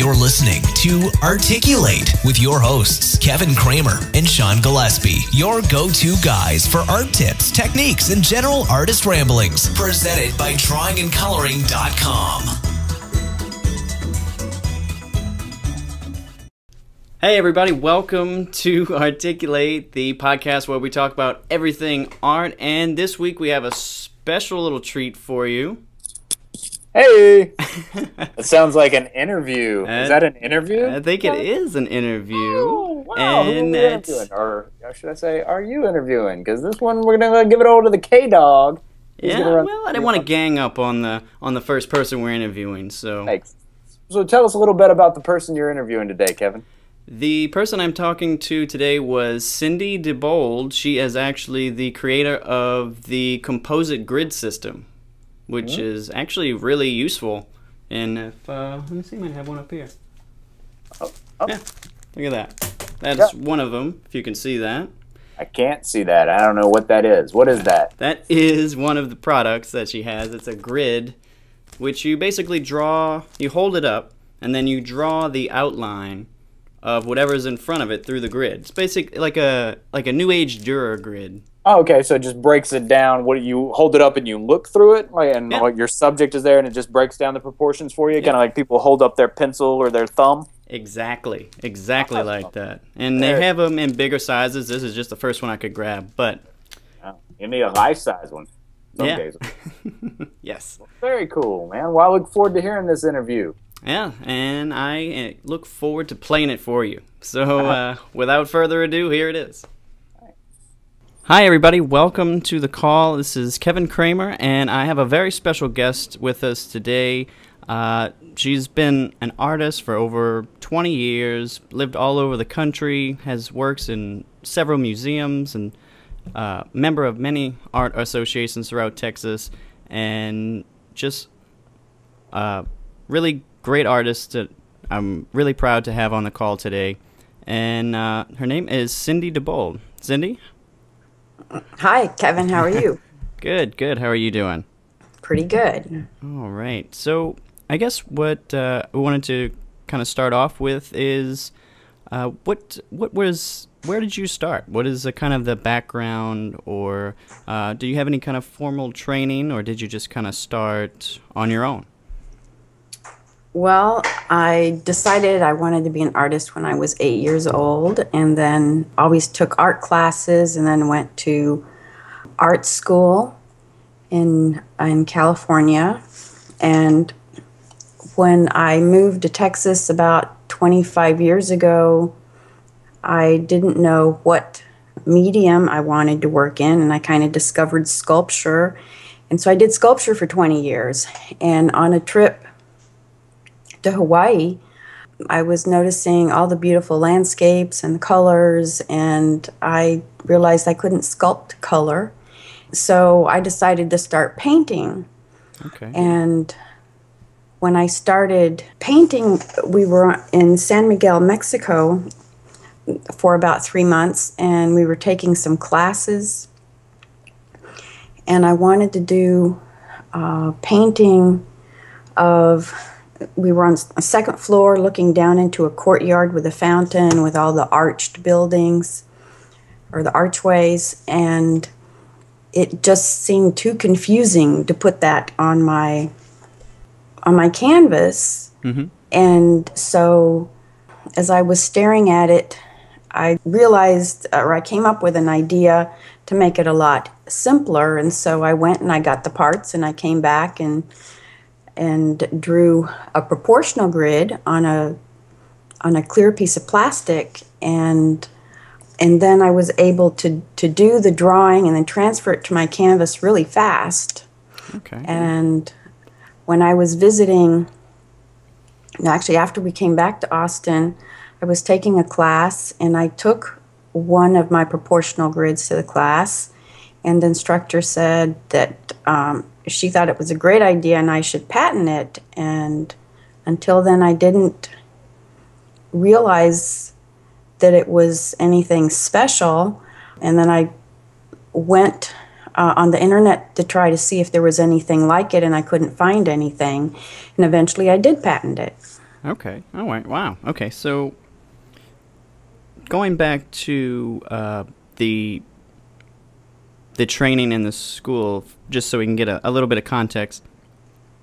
You're listening to Articulate with your hosts, Kevin Kramer and Sean Gillespie, your go to guys for art tips, techniques, and general artist ramblings. Presented by drawingandcoloring.com. Hey, everybody, welcome to Articulate, the podcast where we talk about everything art. And this week we have a special little treat for you. Hey! it sounds like an interview. is uh, that an interview? I think it is an interview. Oh, wow. Who And are we it's, interviewing? Or or should I say, are you interviewing? Because this one we're going to give it over to the K Dog. Yeah, well, I didn't want to gang up on the on the first person we're interviewing. So Thanks. So tell us a little bit about the person you're interviewing today, Kevin. the person I'm talking to today was Cindy DeBold. She is actually the creator of the Compose It grid system, which Hmm? is actually really useful. And if uh, let me see, I might have one up here. Oh, oh. Yeah, look at that. That's Yeah. one of them. If you can see that. I can't see that. I don't know what that is. What is that? That is one of the products that she has. It's a grid, which you basically draw, you hold it up, and then you draw the outline of whatever's in front of it through the grid. It's basically like a like a new age Dürer grid. Oh, okay. So it just breaks it down. What you hold it up and you look through it, like, and Yeah. like your subject is there, and it just breaks down the proportions for you. Kind of like people hold up their pencil or their thumb. Exactly, exactly like that. And There. they have them in bigger sizes. This is just the first one I could grab, but Oh, you need a life size one. Yeah. yes. Very cool, man. Well, I look forward to hearing this interview. Yeah, and I uh, look forward to playing it for you. So, uh, without further ado, here it is. Hi, everybody. Welcome to the call. This is Kevin Kramer, and I have a very special guest with us today. Uh, she's been an artist for over 20 years, lived all over the country, has works in several museums, and uh, member of many art associations throughout Texas, and just uh, really great artist that I'm really proud to have on the call today. And uh, her name is Cindy DeBold. Cindy? Hi, Kevin. How are you? Good, good. How are you doing? Pretty good. All right. So, I guess what uh, we wanted to kind of start off with is uh, what what was where did you start? What is the kind of the background, or uh, do you have any kind of formal training, or did you just kind of start on your own? Well, I decided I wanted to be an artist when I was eight years old, and then always took art classes, and then went to art school in in California. And when I moved to Texas about 25 years ago, I didn't know what medium I wanted to work in, and I kind of discovered sculpture. And so I did sculpture for 20 years. And on a trip to Hawaii, I was noticing all the beautiful landscapes and the colors, and I realized I couldn't sculpt color. So I decided to start painting. Okay. And when I started painting, we were in San Miguel, Mexico for about three months, and we were taking some classes. And I wanted to do uh, painting of, we were on a second floor looking down into a courtyard with a fountain with all the arched buildings or the archways. And it just seemed too confusing to put that on my on my canvas mm-hmm. and so as i was staring at it i realized or i came up with an idea to make it a lot simpler and so i went and i got the parts and i came back and and drew a proportional grid on a on a clear piece of plastic and and then I was able to to do the drawing and then transfer it to my canvas really fast. Okay. And when I was visiting, no, actually after we came back to Austin, I was taking a class and I took one of my proportional grids to the class, and the instructor said that um, she thought it was a great idea and I should patent it. And until then, I didn't realize that it was anything special. And then I went uh, on the internet to try to see if there was anything like it, and I couldn't find anything. And eventually I did patent it. Okay. All right. Wow. Okay. So going back to uh, the the training in the school, just so we can get a, a little bit of context.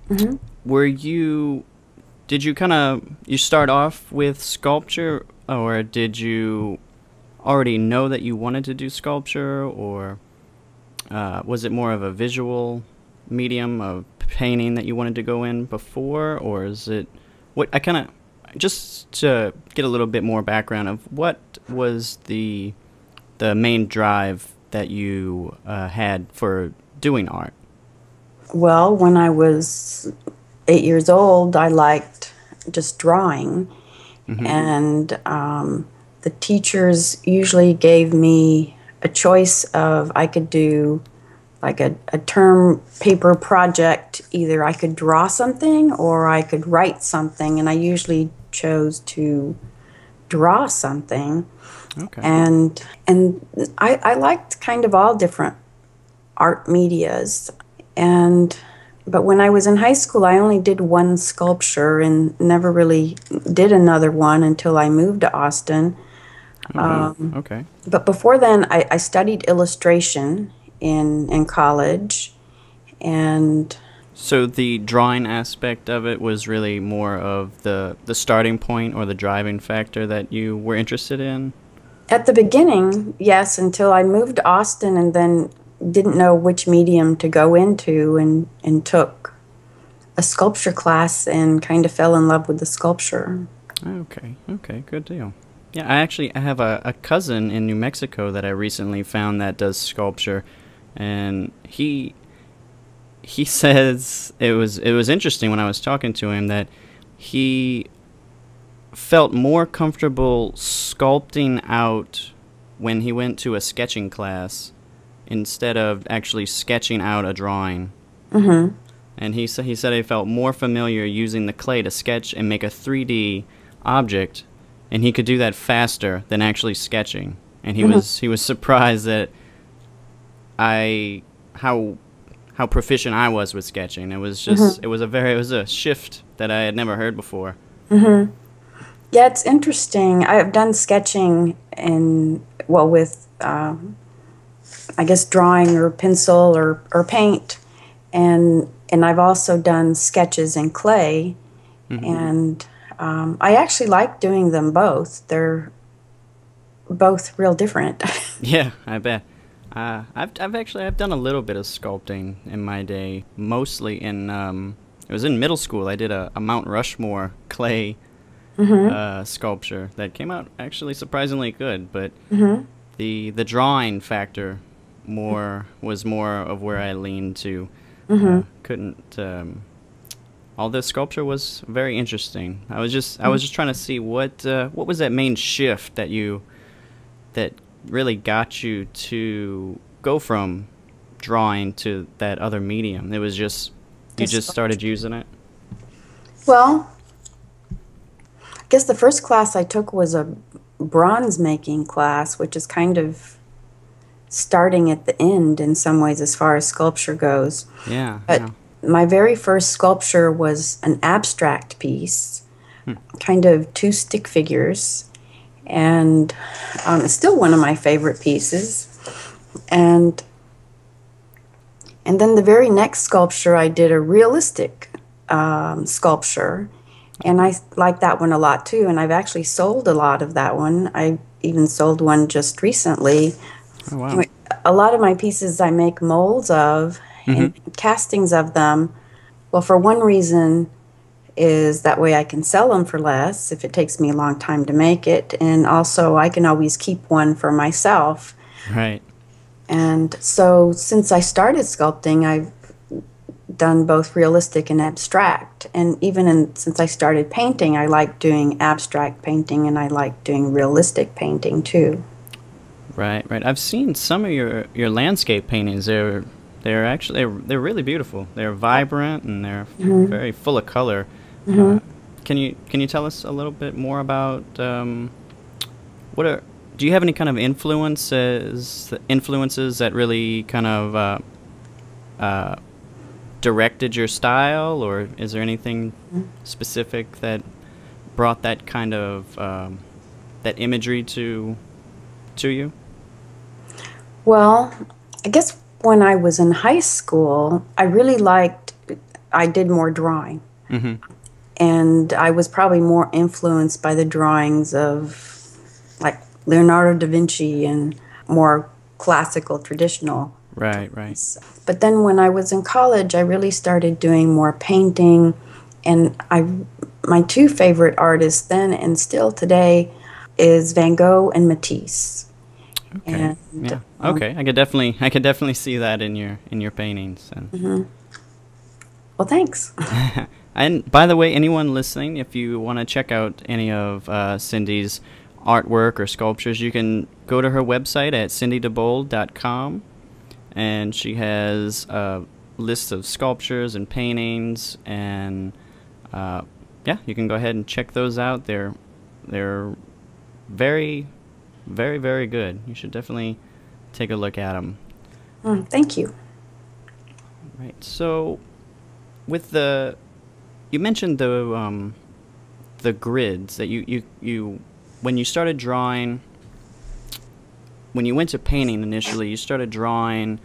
Mhm. Were you? Did you kind of you start off with sculpture, or did you already know that you wanted to do sculpture, or uh, was it more of a visual medium of painting that you wanted to go in before, or is it what I kind of just to get a little bit more background of what was the the main drive that you uh, had for doing art? Well, when I was eight years old, I liked just drawing. And um, the teachers usually gave me a choice of I could do like a, a term paper project. Either I could draw something or I could write something. And I usually chose to draw something Okay. and and I, I liked kind of all different art medias and but when I was in high school I only did one sculpture and never really did another one until I moved to Austin wow. um, okay. but before then I, I studied illustration in in college and So the drawing aspect of it was really more of the the starting point or the driving factor that you were interested in. At the beginning, yes, until I moved to Austin and then didn't know which medium to go into and, and took a sculpture class and kind of fell in love with the sculpture. Okay. Okay. Good deal. Yeah, I actually I have a, a cousin in New Mexico that I recently found that does sculpture, and he he says it was it was interesting when I was talking to him that he felt more comfortable sculpting out when he went to a sketching class instead of actually sketching out a drawing. Mm-hmm. And he said he said he felt more familiar using the clay to sketch and make a 3D object, and he could do that faster than actually sketching. And he Mhm. was he was surprised that I how how proficient I was with sketching. It was just it was a very it was a shift that I had never heard before. Mm-hmm. Yeah, it's interesting. I've done sketching in, well, with, um, I guess, drawing or pencil or, or paint. And, and I've also done sketches in clay. And um, I actually like doing them both. They're both real different. Yeah, I bet. Uh, I've I've actually I've done a little bit of sculpting in my day, mostly in um, it was in middle school. I did a, a Mount Rushmore clay uh, sculpture that came out actually surprisingly good, but the the drawing factor more was more of where I leaned to. Uh, couldn't. Um, all this sculpture was very interesting. I was just I was just trying to see what uh, what was that main shift that you that really got you to go from drawing to that other medium. It was just you just started using it. Well, I guess the first class I took was a bronze making class, which is kind of starting at the end in some ways as far as sculpture goes. Yeah. But yeah. my very first sculpture was an abstract piece, kind of two stick figures, and um, it's still one of my favorite pieces. And and then the very next sculpture, I did a realistic um, sculpture, and I like that one a lot too. And I've actually sold a lot of that one. I even sold one just recently. Oh, wow. A lot of my pieces I make molds of and mm-hmm. castings of them. Well, for one reason is that way I can sell them for less if it takes me a long time to make it, and also I can always keep one for myself. Right. And so, since I started sculpting, I've done both realistic and abstract. And even in, since I started painting, I like doing abstract painting and I like doing realistic painting too. Right. Right. I've seen some of your your landscape paintings. They're they're actually they're, they're really beautiful. They're vibrant and they're f- very full of color. Uh, can you can you tell us a little bit more about um, what are do you have any kind of influences influences that really kind of uh, uh, directed your style, or is there anything specific that brought that kind of um, that imagery to to you? Well, I guess when I was in high school, I really liked. I did more drawing, Mm-hmm. and I was probably more influenced by the drawings of like Leonardo da Vinci and more classical, traditional Right, right. But then when I was in college, I really started doing more painting, and I my two favorite artists then and still today is Van Gogh and Matisse. Okay. And, yeah. um, Okay. I could definitely I could definitely see that in your in your paintings. And Mm-hmm. Well, thanks. and by the way, anyone listening, if you want to check out any of uh, Cindy's artwork or sculptures, you can go to her website at cindydebold.com, and she has a list of sculptures and paintings, and uh, yeah, you can go ahead and check those out. They're they're very, very, very good. You should definitely take a look at them. Mm, thank you. Right. So, with the, you mentioned the um, the grids that you you you when you started drawing. When you went to painting initially, you started drawing,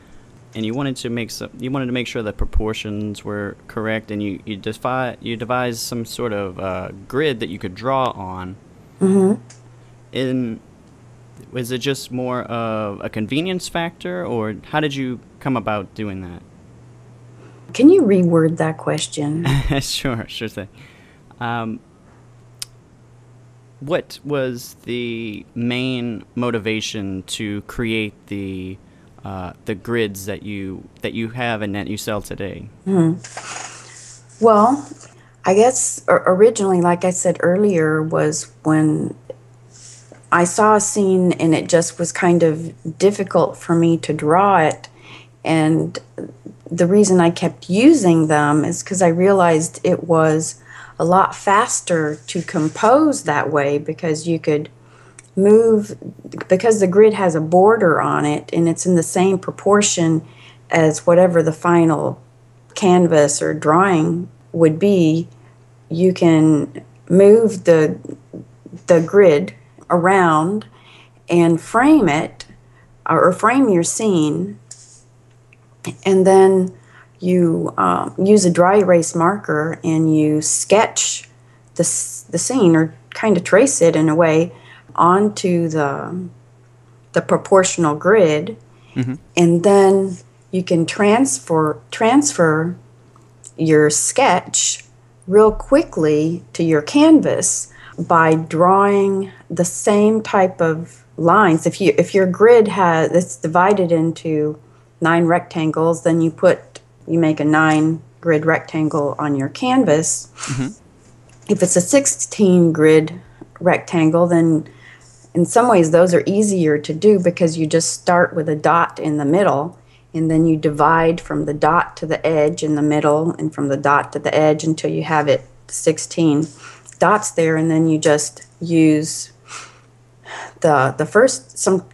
and you wanted to make some. You wanted to make sure the proportions were correct, and you you defi- you devised some sort of uh, grid that you could draw on. hmm In was it just more of a convenience factor, or how did you come about doing that? Can you reword that question? sure, sure thing. Um, what was the main motivation to create the uh, the grids that you that you have and that you sell today? Well, I guess originally, like I said earlier, was when I saw a scene and it just was kind of difficult for me to draw it. And the reason I kept using them is because I realized it was a lot faster to compose that way because you could move because the grid has a border on it and it's in the same proportion as whatever the final canvas or drawing would be you can move the the grid around and frame it or frame your scene and then you um, use a dry erase marker and you sketch the, the scene or kind of trace it in a way onto the the proportional grid. And then you can transfer transfer your sketch real quickly to your canvas by drawing the same type of lines. If you if your grid has it's divided into nine rectangles then you put you make a nine grid rectangle on your canvas. Mm-hmm. If it's a 16 grid rectangle then in some ways those are easier to do because you just start with a dot in the middle and then you divide from the dot to the edge in the middle and from the dot to the edge until you have it 16 dots there and then you just use the the first some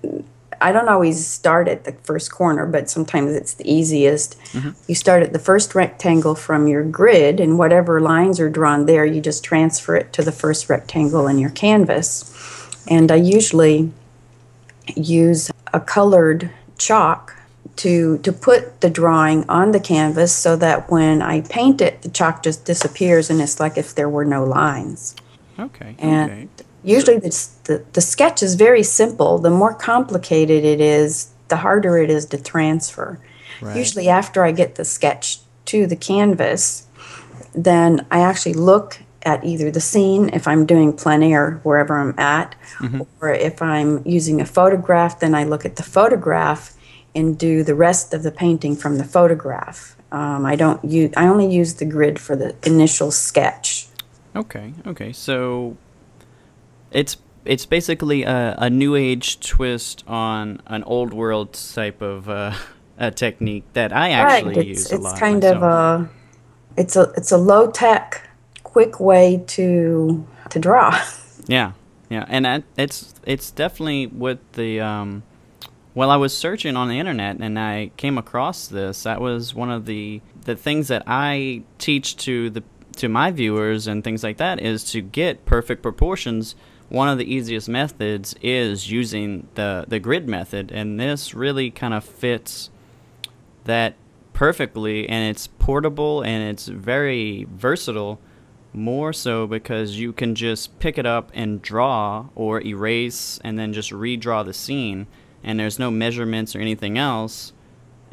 I don't always start at the first corner, but sometimes it's the easiest. Mm-hmm. You start at the first rectangle from your grid, and whatever lines are drawn there, you just transfer it to the first rectangle in your canvas. And I usually use a colored chalk to to put the drawing on the canvas so that when I paint it, the chalk just disappears and it's like if there were no lines. Okay. And okay. Usually the, the, the sketch is very simple. The more complicated it is, the harder it is to transfer. Right. Usually, after I get the sketch to the canvas, then I actually look at either the scene if I'm doing plein air wherever I'm at, or if I'm using a photograph, then I look at the photograph and do the rest of the painting from the photograph. Um, I don't use. I only use the grid for the initial sketch. Okay, okay. So it's it's basically a, a new age twist on an old world type of uh, a technique that I actually right. use It's, a it's lot. kind of a it's a it's a low tech, quick way to to draw. yeah, yeah, and it's it's definitely what the um. Well, I was searching on the internet and I came across this. That was one of the the things that I teach to the to my viewers and things like that is to get perfect proportions. One of the easiest methods is using the the grid method, and this really kind of fits that perfectly, and it's portable and it's very versatile. More so because you can just pick it up and draw or erase and then just redraw the scene, and there's no measurements or anything else.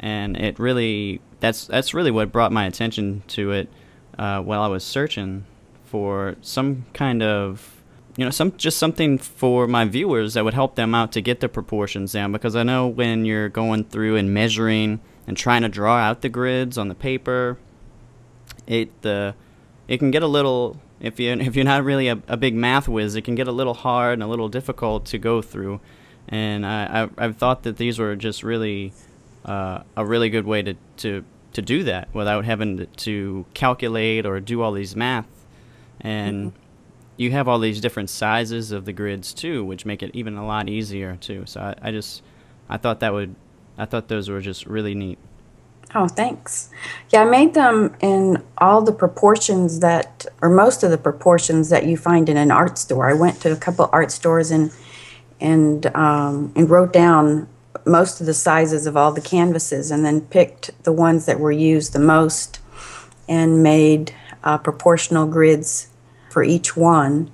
And it really that's that's really what brought my attention to it uh, while I was searching for some kind of you know some just something for my viewers that would help them out to get the proportions down because I know when you're going through and measuring and trying to draw out the grids on the paper it the it can get a little if you if you're not really a, a big math whiz it can get a little hard and a little difficult to go through and I, I I've thought that these were just really uh, a really good way to, to to do that without having to calculate or do all these math and mm-hmm. You have all these different sizes of the grids too which make it even a lot easier too so I, I just I thought that would I thought those were just really neat Oh, thanks. Yeah, I made them in all the proportions that, or most of the proportions that you find in an art store. I went to a couple art stores and and um, and wrote down most of the sizes of all the canvases and then picked the ones that were used the most and made uh, proportional grids for each one.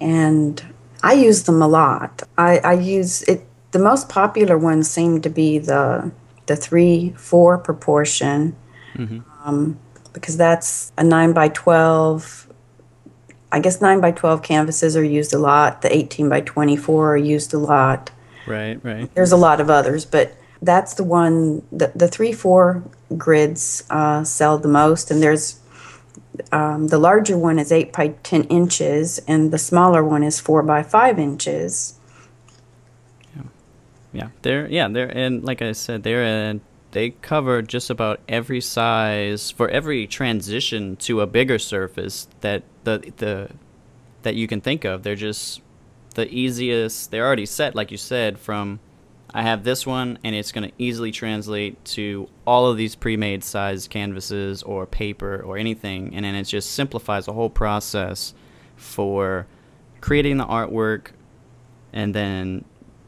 And I use them a lot. I, I use it. The most popular ones seem to be the the three four proportion mm-hmm. um, because that's a nine by twelve. I guess nine by twelve canvases are used a lot. The eighteen by twenty four are used a lot. Right, right. There's a lot of others, but that's the one. The the three four grids uh, sell the most, and there's um, the larger one is eight by ten inches, and the smaller one is four by five inches yeah, yeah. they're yeah they're and like I said they're uh, they cover just about every size for every transition to a bigger surface that the the that you can think of. They're just the easiest. They're already set, like you said, from I have this one and it's going to easily translate to all of these pre-made size canvases or paper or anything and then it just simplifies the whole process for creating the artwork and then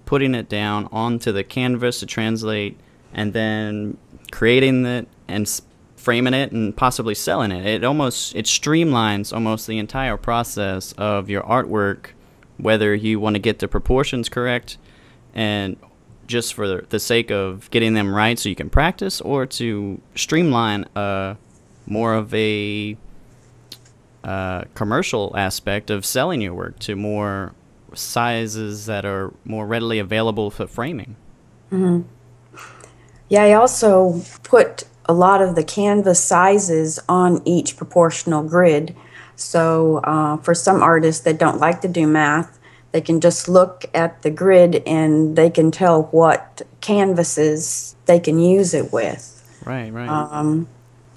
putting it down onto the canvas to translate, and then creating it and framing it and possibly selling it. It almost it streamlines almost the entire process of your artwork, whether you want to get the proportions correct and just for the sake of getting them right so you can practice or to streamline uh, more of a uh, commercial aspect of selling your work to more sizes that are more readily available for framing. Mm-hmm. Yeah, I also put a lot of the canvas sizes on each proportional grid. So uh, for some artists that don't like to do math, they can just look at the grid and they can tell what canvases they can use it with. Right, right. Um,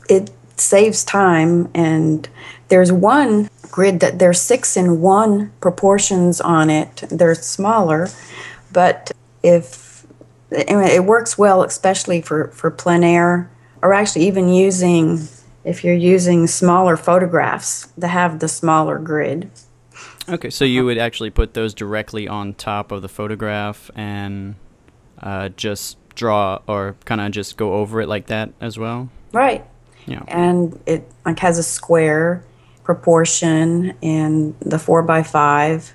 it saves time, and there's one grid that there's six in one proportions on it. They're smaller, but if it works well, especially for, for plein air, or actually even using if you're using smaller photographs that have the smaller grid. Okay, so you would actually put those directly on top of the photograph and uh, just draw or kind of just go over it like that as well? Right. Yeah. And it like has a square proportion in the 4 by 5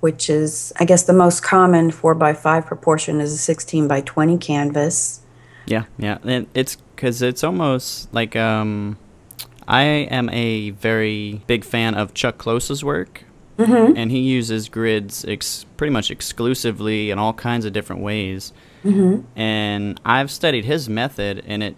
which is i guess the most common 4 by 5 proportion is a 16 by 20 canvas yeah yeah and it's because it's almost like um i am a very big fan of chuck close's work mm-hmm. and he uses grids ex- pretty much exclusively in all kinds of different ways mm-hmm. and i've studied his method and it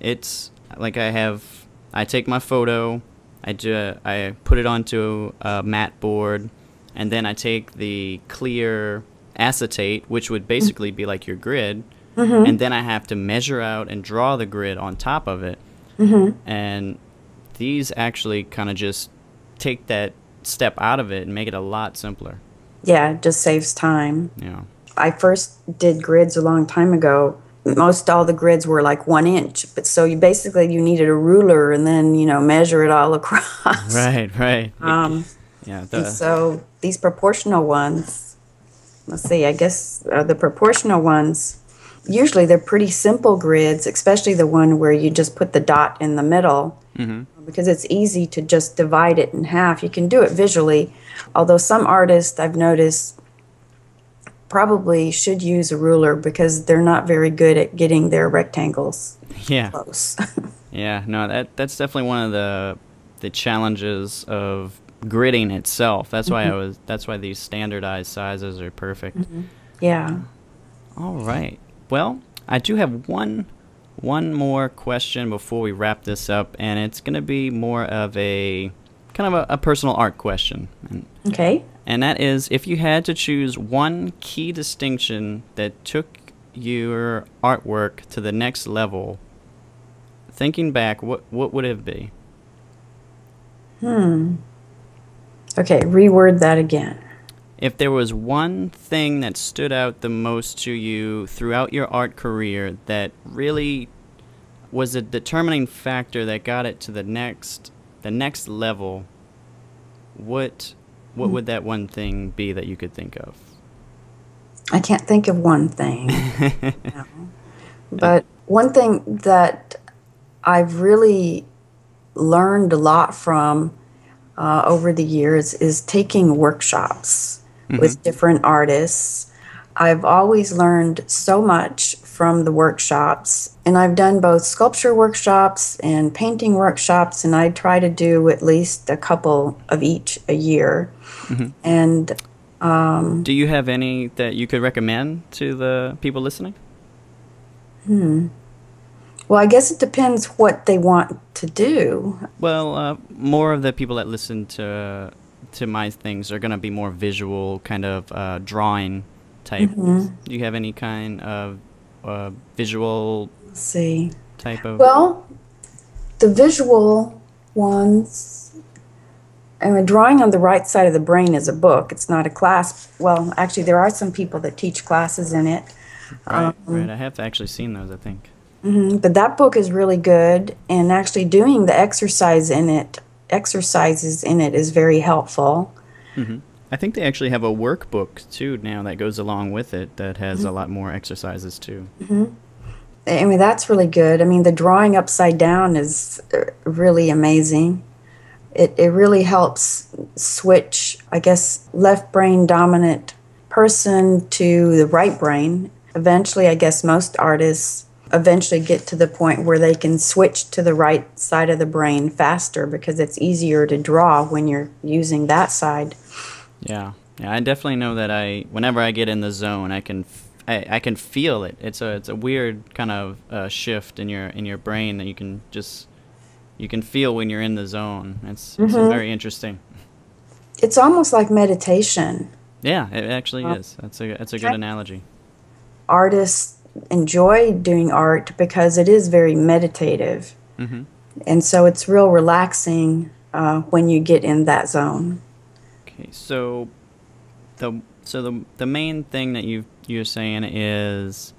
it's like i have i take my photo I do I put it onto a mat board, and then I take the clear acetate, which would basically be like your grid, mm-hmm. and then I have to measure out and draw the grid on top of it. Mm-hmm. And these actually kind of just take that step out of it and make it a lot simpler. Yeah, it just saves time. Yeah. I first did grids a long time ago most all the grids were like one inch. But so you basically you needed a ruler and then you know measure it all across. Right, right. Um, yeah. The, so these proportional ones, let's see, I guess uh, the proportional ones, usually they're pretty simple grids, especially the one where you just put the dot in the middle because it's easy to just divide it in half. You can do it visually, although some artists I've noticed probably should use a ruler because they're not very good at getting their rectangles yeah. close. Yeah, no, that that's definitely one of the the challenges of gridding itself. That's why I mm-hmm. was that's why these standardized sizes are perfect. Mm-hmm. yeah. All right. Well, I do have one one more question before we wrap this up and it's going to be more of a kind of a, a personal art question. And Okay. and that is if you had to choose one key distinction that took your artwork to the next level, thinking back, what what would it be? Hmm. Okay, reword that again. If there was one thing that stood out the most to you throughout your art career that really was a determining factor that got it to the next the next level, what what would that one thing be that you could think of? I can't think of one thing. no. But one thing that I've really learned a lot from uh, over the years is taking workshops with different artists. I've always learned so much from the workshops, and I've done both sculpture workshops and painting workshops, and I try to do at least a couple of each a year. And Do you have any that you could recommend to the people listening? Hmm. well, I guess it depends what they want to do. Well, uh, more of the people that listen to to my things are gonna be more visual, kind of uh, drawing type. Do you have any kind of uh, visual Let's see. type of? Well, the visual ones, I mean, drawing on the right side of the brain is a book. It's not a class. Well, actually, there are some people that teach classes in it. right, right. I have actually seen those. I think. Mhm, But that book is really good, and actually doing the exercise in it, exercises in it, is very helpful. Mm-hmm. I think they actually have a workbook too now that goes along with it that has a mm-hmm. lot more exercises too. Mm-hmm. I mean, that's really good. I mean, the drawing upside down is uh, really amazing. It, it really helps switch, I guess, left brain dominant person to the right brain. Eventually, I guess most artists eventually get to the point where they can switch to the right side of the brain faster because it's easier to draw when you're using that side. Yeah, yeah. I definitely know that I whenever I get in the zone, I can I, I can feel it. It's a it's a weird kind of uh, shift in your in your brain that you can just you can feel when you're in the zone. It's it's very interesting. It's almost like meditation. Yeah, it actually is. That's a that's a good Okay. analogy. artists enjoy doing art because it is very meditative. Mhm. And so it's real relaxing uh, when you get in that zone. Okay, so the so the the main thing that you you're saying is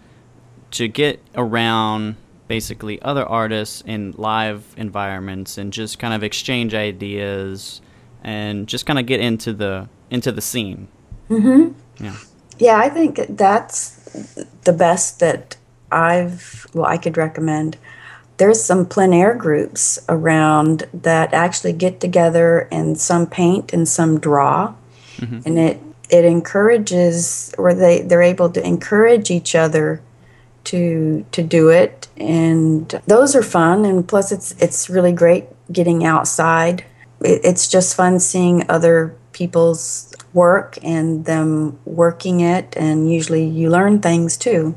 to get around basically other artists in live environments and just kind of exchange ideas and just kind of get into the into the scene. Mm-hmm. Yeah. Yeah, I think that's the best that I've, well, I could recommend. There's some plein air groups around that actually get together and some paint and some draw. Mm-hmm. And it, it encourages, or they, they're able to encourage each other to to do it and those are fun and plus it's it's really great getting outside it, it's just fun seeing other people's work and them working it and usually you learn things too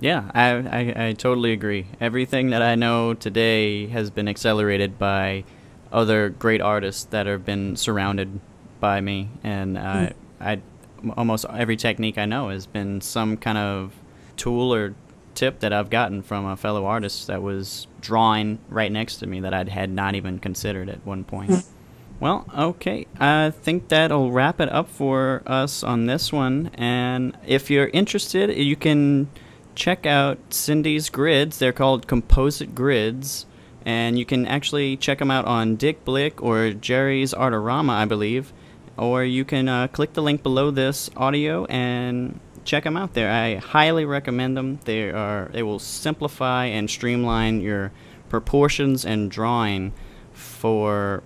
Yeah, I, I, I totally agree. Everything that I know today has been accelerated by other great artists that have been surrounded by me, and uh, I almost every technique I know has been some kind of tool or tip that I've gotten from a fellow artist that was drawing right next to me that I had not even considered at one point. Well, okay. I think that'll wrap it up for us on this one. And if you're interested, you can check out Cindy's grids. They're called Compose It grids, and you can actually check them out on Dick Blick or Jerry's Artorama, I believe. Or you can uh, click the link below this audio and check them out there. I highly recommend them. They are they will simplify and streamline your proportions and drawing for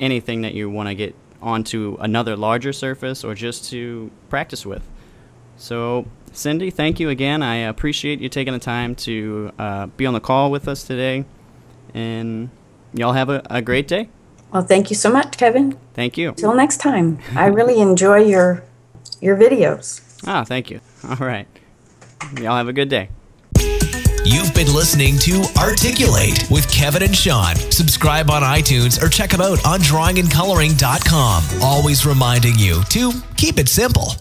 anything that you want to get onto another larger surface or just to practice with. So, Cindy, thank you again. I appreciate you taking the time to uh, be on the call with us today. And y'all have a, a great day. Well, thank you so much, Kevin. Thank you. Till next time. I really enjoy your your videos. Ah, thank you. All right. Y'all have a good day. You've been listening to Articulate with Kevin and Sean. Subscribe on iTunes or check them out on drawingandcoloring.com. Always reminding you to keep it simple.